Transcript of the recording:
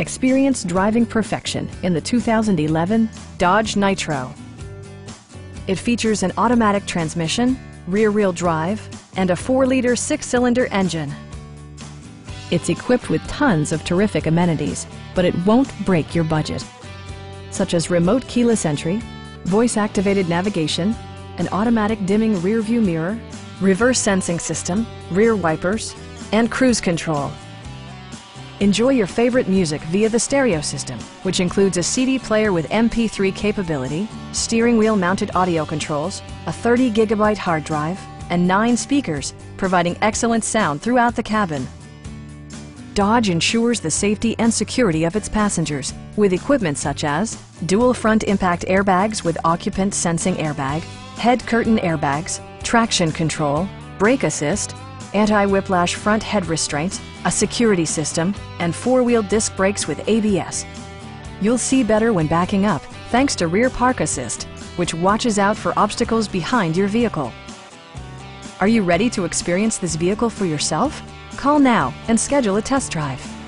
Experience driving perfection in the 2011 Dodge Nitro. It features an automatic transmission, rear-wheel drive, and a 4-liter six-cylinder engine. It's equipped with tons of terrific amenities, but it won't break your budget, such as remote keyless entry, voice-activated navigation, an automatic dimming rear-view mirror, reverse sensing system, rear wipers, and cruise control. Enjoy your favorite music via the stereo system, which includes a CD player with MP3 capability, steering wheel mounted audio controls, a 30 gigabyte hard drive, and nine speakers, providing excellent sound throughout the cabin. Dodge ensures the safety and security of its passengers with equipment such as dual front impact airbags with occupant sensing airbag, head curtain airbags, traction control, brake assist, anti-whiplash front head restraints, a security system, and four-wheel disc brakes with ABS. You'll see better when backing up thanks to Rear Park Assist, which watches out for obstacles behind your vehicle. Are you ready to experience this vehicle for yourself? Call now and schedule a test drive.